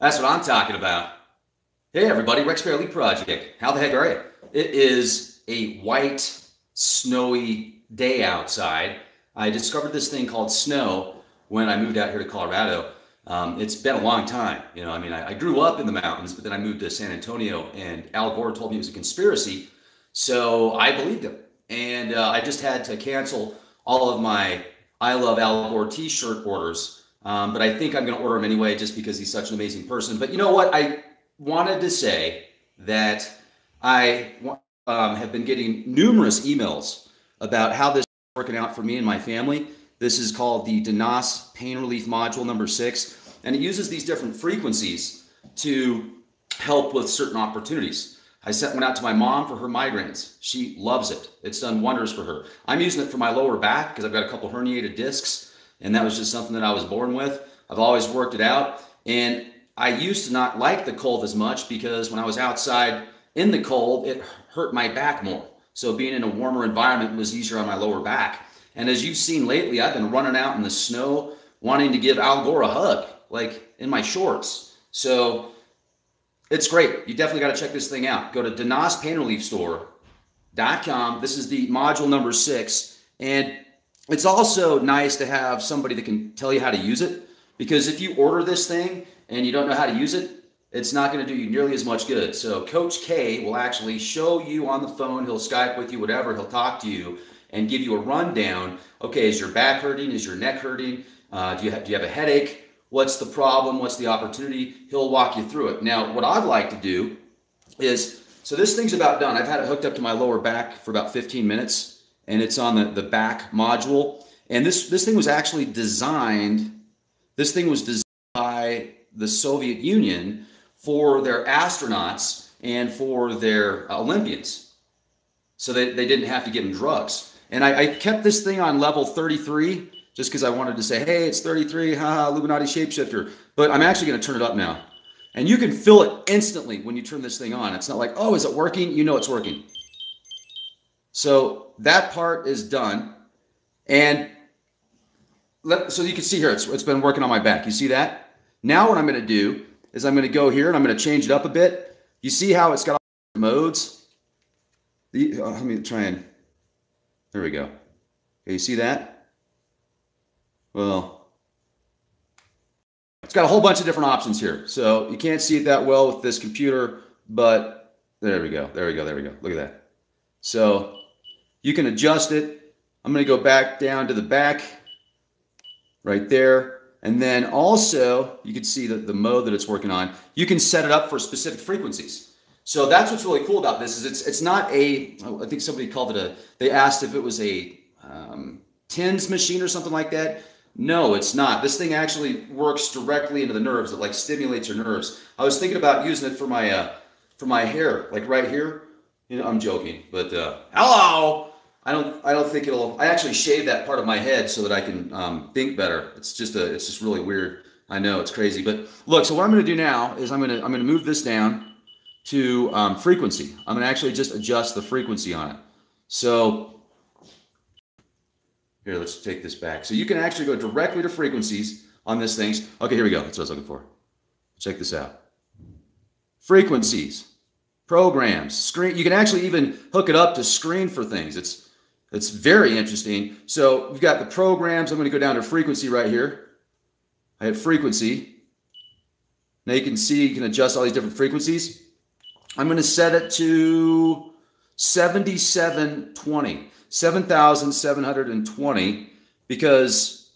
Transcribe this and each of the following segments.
That's what I'm talking about. Hey, everybody, Rex Elite Project. How the heck are you? It is a white, snowy day outside. I discovered this thing called snow when I moved out here to Colorado. Um, it's been a long time. You know, I mean, I, I, grew up in the mountains, but then I moved to San Antonio, and Al Gore told me it was a conspiracy. So I believed him. And uh, I just had to cancel all of my I Love Al Gore t shirt orders. Um, but I think I'm going to order him anyway just because he's such an amazing person. But you know what? I wanted to say that I um, have been getting numerous emails about how this is working out for me and my family. This is called the DeNAS Pain Relief Module number six, and it uses these different frequencies to help with certain opportunities. I sent one out to my mom for her migraines. She loves it. It's done wonders for her. I'm using it for my lower back because I've got a couple herniated discs, and that was just something that I was born with. I've always worked it out. And I used to not like the cold as much because when I was outside in the cold, it hurt my back more. So being in a warmer environment was easier on my lower back. And as you've seen lately, I've been running out in the snow wanting to give Al Gore a hug, like in my shorts. So it's great. You definitely got to check this thing out. Go to DeNAS Pain Relief. This is the module number six. And it's also nice to have somebody that can tell you how to use it because if you order this thing and you don't know how to use it, it's not going to do you nearly as much good. So Coach K will actually show you on the phone. He'll Skype with you, whatever. He'll talk to you and give you a rundown. Okay, is your back hurting? Is your neck hurting? Uh, do you have do you have a headache? What's the problem? What's the opportunity? He'll walk you through it. Now, what I'd like to do is so this thing's about done. I've had it hooked up to my lower back for about 15 minutes, and it's on the, the back module. And this this thing was actually designed. This thing was designed by the Soviet Union for their astronauts and for their uh, Olympians. So they, they didn't have to give them drugs. And I, I kept this thing on level 33 just because I wanted to say, hey, it's 33, haha, Illuminati shapeshifter. But I'm actually going to turn it up now. And you can feel it instantly when you turn this thing on. It's not like, oh, is it working? You know it's working. So that part is done. And let, so you can see here, it's, it's been working on my back. You see that? Now what I'm going to do is I'm going to go here and I'm going to change it up a bit. You see how it's got all modes? The, oh, let me try and, there we go. Okay, you see that? Well, it's got a whole bunch of different options here. So you can't see it that well with this computer, but there we go. There we go. There we go. Look at that. So you can adjust it. I'm going to go back down to the back right there. And then also, you can see the, the mode that it's working on. You can set it up for specific frequencies. So that's what's really cool about this is it's it's not a I think somebody called it a they asked if it was a um, TENS machine or something like that. No, it's not. This thing actually works directly into the nerves. It like stimulates your nerves. I was thinking about using it for my uh, for my hair, like right here. You know, I'm joking, but uh, hello. I don't I don't think it'll I actually shave that part of my head so that I can um, think better. It's just a it's just really weird. I know it's crazy, but look. So what I'm going to do now is I'm going to I'm going to move this down to um, frequency. I'm going to actually just adjust the frequency on it. So here, let's take this back. So you can actually go directly to frequencies on this things. Okay, here we go. That's what I was looking for. Check this out. Frequencies, programs, screen. You can actually even hook it up to screen for things. It's it's very interesting. So we've got the programs. I'm going to go down to frequency right here. I hit frequency. Now you can see you can adjust all these different frequencies. I'm going to set it to 7720, 7,720, because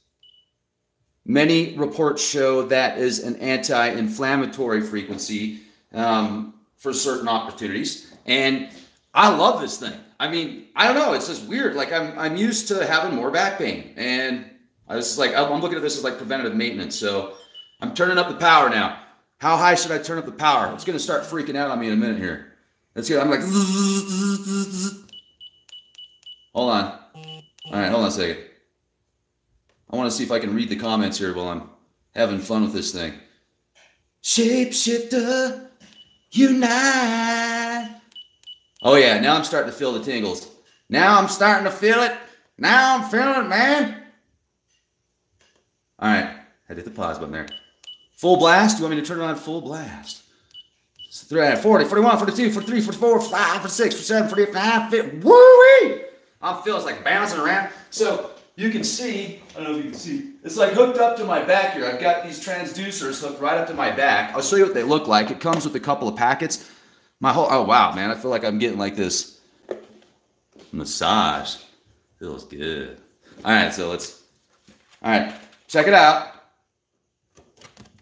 many reports show that is an anti-inflammatory frequency um, for certain opportunities. And I love this thing. I mean, I don't know. It's just weird. Like I'm, I'm used to having more back pain, and I was like, I'm looking at this as like preventative maintenance. So I'm turning up the power now. How high should I turn up the power? It's going to start freaking out on me in a minute here. Let's get. I'm like, hold on. All right, hold on a second. I want to see if I can read the comments here while I'm having fun with this thing. Shapeshifter, unite. Oh yeah, now I'm starting to feel the tingles. Now I'm starting to feel it. Now I'm feeling it, man. All right, I hit the pause button there. Full blast? You want me to turn it on full blast? 40, 41, 42, 43, 44, 45, 46, 47, 45, 50. Woo-wee! I'm feeling it's like bouncing around. So you can see, I don't know if you can see, it's like hooked up to my back here. I've got these transducers hooked right up to my back. I'll show you what they look like. It comes with a couple of packets. My whole, oh wow, man, I feel like I'm getting like this massage. Feels good. All right, so let's, all right, check it out.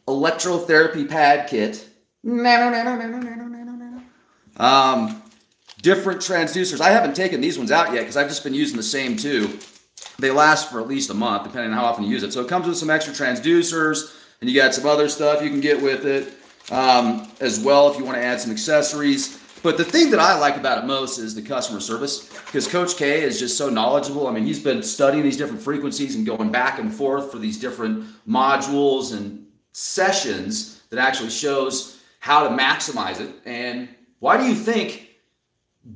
Electrotherapy pad kit. Um, different transducers. I haven't taken these ones out yet because I've just been using the same two. They last for at least a month, depending on how often you use it. So it comes with some extra transducers, and you got some other stuff you can get with it um, as well if you want to add some accessories. But the thing that I like about it most is the customer service because Coach K is just so knowledgeable. I mean, he's been studying these different frequencies and going back and forth for these different modules and sessions that actually shows how to maximize it. And why do you think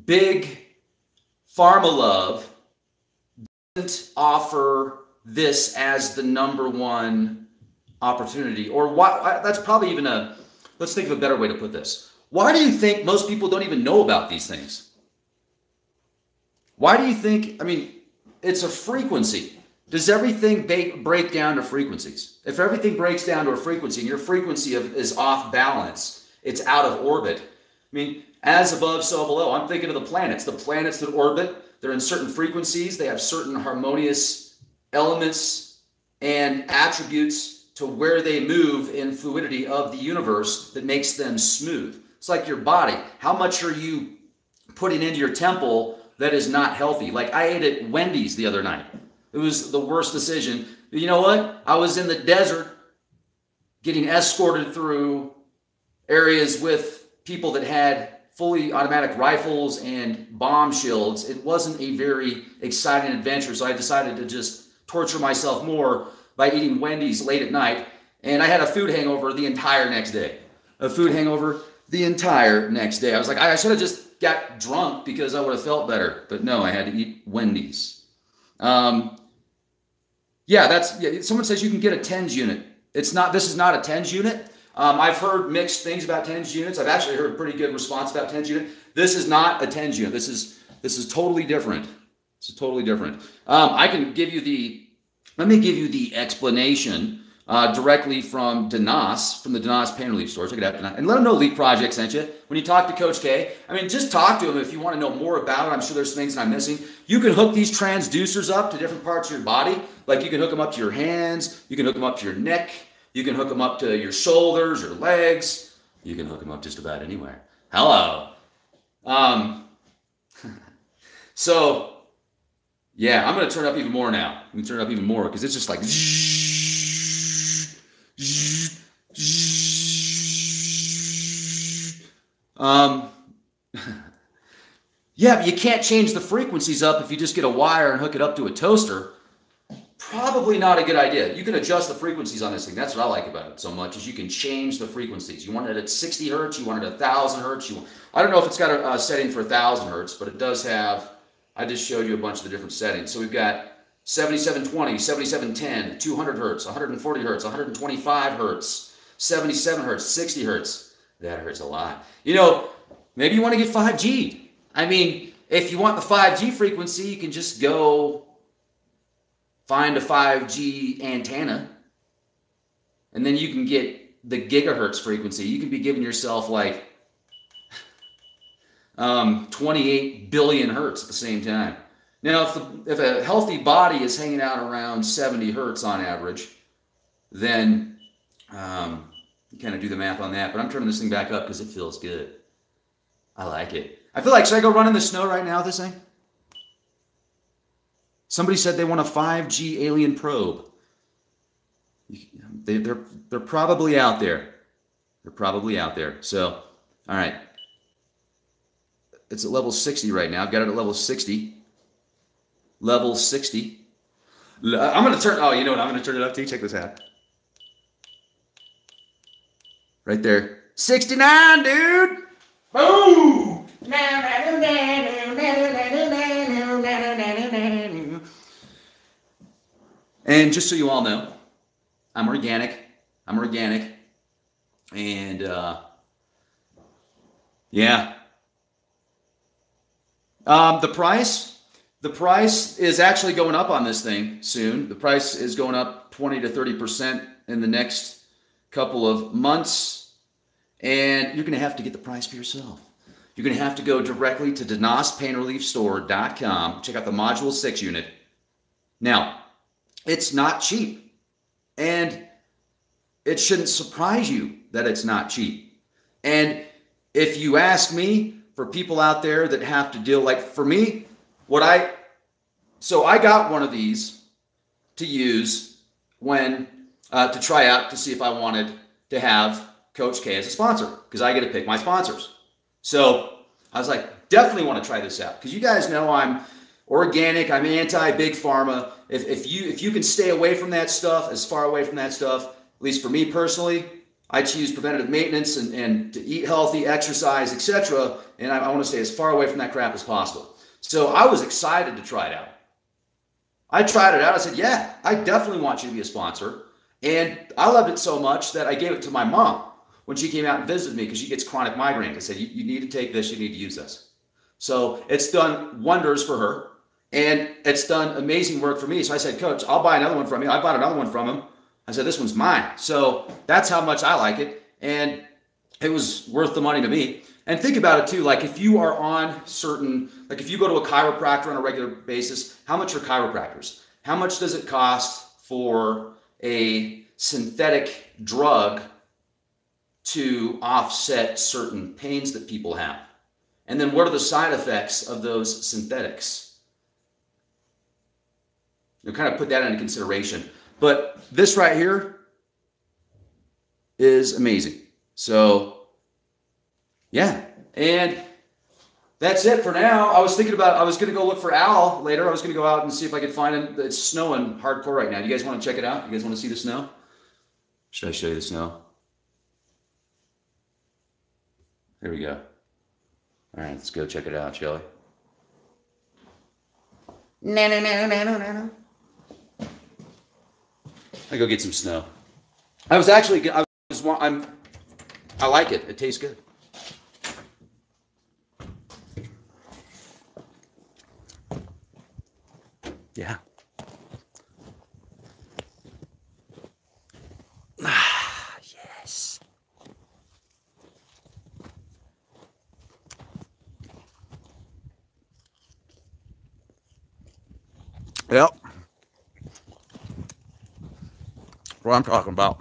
big pharma love doesn't offer this as the number one opportunity? Or why that's probably even a let's think of a better way to put this. Why do you think most people don't even know about these things? Why do you think, I mean, it's a frequency. Does everything break down to frequencies? If everything breaks down to a frequency and your frequency is off balance, it's out of orbit. I mean, as above, so below. I'm thinking of the planets. The planets that orbit, they're in certain frequencies, they have certain harmonious elements and attributes to where they move in fluidity of the universe that makes them smooth. It's like your body. How much are you putting into your temple that is not healthy? Like I ate at Wendy's the other night. It was the worst decision. You know what? I was in the desert getting escorted through areas with people that had fully automatic rifles and bomb shields. It wasn't a very exciting adventure, so I decided to just torture myself more by eating Wendy's late at night. And I had a food hangover the entire next day. A food hangover the entire next day. I was like, I should have just got drunk because I would have felt better. But no, I had to eat Wendy's. Um, yeah, that's yeah, someone says you can get a TENS unit. It's not this is not a TENS unit. Um, I've heard mixed things about TENS units. I've actually heard pretty good response about TENS unit. This is not a TENS unit. This is this is totally different. This is totally different. Um, I can give you the let me give you the explanation uh, directly from Denas, from the Denas Pain Relief Store. Check it out. And let them know Leap Project sent you. When you talk to Coach K, I mean, just talk to him if you want to know more about it. I'm sure there's things that I'm missing. You can hook these transducers up to different parts of your body. Like you can hook them up to your hands. You can hook them up to your neck. You can hook them up to your shoulders or legs. You can hook them up just about anywhere. Hello. Um, so, yeah, I'm going to turn up even more now. I'm to turn up even more because it's just like... Um, yeah, but you can't change the frequencies up if you just get a wire and hook it up to a toaster. Probably not a good idea. You can adjust the frequencies on this thing. That's what I like about it so much is you can change the frequencies. You want it at 60 hertz. You want it at 1,000 hertz. You, want, I don't know if it's got a, a setting for 1,000 hertz, but it does have, I just showed you a bunch of the different settings. So we've got 7720, 7710, 200 hertz, 140 hertz, 125 hertz, 77 hertz, 60 hertz. That hurts a lot. You know, maybe you want to get 5G. I mean, if you want the 5G frequency, you can just go find a 5G antenna and then you can get the gigahertz frequency. You can be giving yourself like um, 28 billion hertz at the same time. Now, if, the, if a healthy body is hanging out around 70 hertz on average, then um, you kind of do the math on that. But I'm turning this thing back up because it feels good. I like it. I feel like, should I go run in the snow right now with this thing? Somebody said they want a 5G alien probe. They, they're, they're probably out there. They're probably out there. So, all right. It's at level 60 right now. I've got it at level 60 level 60. I'm going to turn, oh, you know what? I'm going to turn it up to you. Check this out. Right there. 69, dude. Boom. And just so you all know, I'm organic. I'm organic. And uh, yeah. Um, the price, the price is actually going up on this thing soon. The price is going up 20 to 30% in the next couple of months. And you're going to have to get the price for yourself. You're going to have to go directly to DenasPainReliefStore.com. Check out the Module 6 unit. Now, it's not cheap. And it shouldn't surprise you that it's not cheap. And if you ask me, for people out there that have to deal, like for me, what I, so I got one of these to use when, uh, to try out to see if I wanted to have Coach K as a sponsor because I get to pick my sponsors. So I was like, definitely want to try this out because you guys know I'm organic. I'm anti big pharma. If, if you if you can stay away from that stuff, as far away from that stuff, at least for me personally, I choose preventative maintenance and, and to eat healthy, exercise, etc. And I, I want to stay as far away from that crap as possible. So I was excited to try it out. I tried it out. I said, "Yeah, I definitely want you to be a sponsor." And I loved it so much that I gave it to my mom when she came out and visited me because she gets chronic migraines. I said, you, you need to take this, you need to use this. So it's done wonders for her and it's done amazing work for me. So I said, Coach, I'll buy another one from you. I bought another one from him. I said, This one's mine. So that's how much I like it. And it was worth the money to me. And think about it too. Like if you are on certain, like if you go to a chiropractor on a regular basis, how much are chiropractors? How much does it cost for a synthetic drug to offset certain pains that people have? And then what are the side effects of those synthetics? You know, kind of put that into consideration. But this right here is amazing. So, yeah. And that's it for now. I was thinking about, I was going to go look for Al later. I was going to go out and see if I could find it. It's snowing hardcore right now. You guys want to check it out? You guys want to see the snow? Should I show you the snow? Here we go. All right, let's go check it out, shall we? No, no, no, no, no, no. I go get some snow. I was actually, I was, I'm, I like it. It tastes good. Yeah. Ah, yes. Yep. What I'm talking about.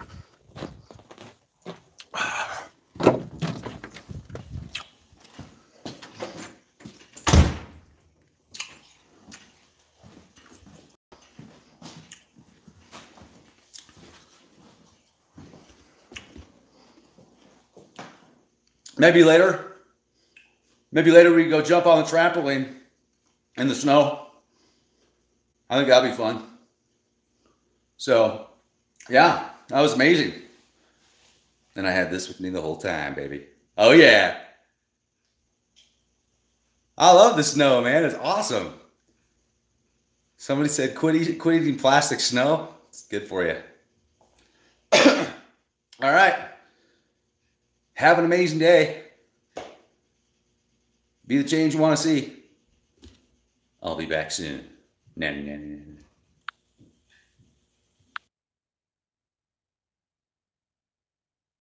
Maybe later. Maybe later we can go jump on the trampoline in the snow. I think that'd be fun. So, yeah, that was amazing. And I had this with me the whole time, baby. Oh, yeah. I love the snow, man. It's awesome. Somebody said, quit, eat, quit eating plastic snow. It's good for you. All right. Have an amazing day. Be the change you want to see. I'll be back soon. Nanny, nanny, nanny.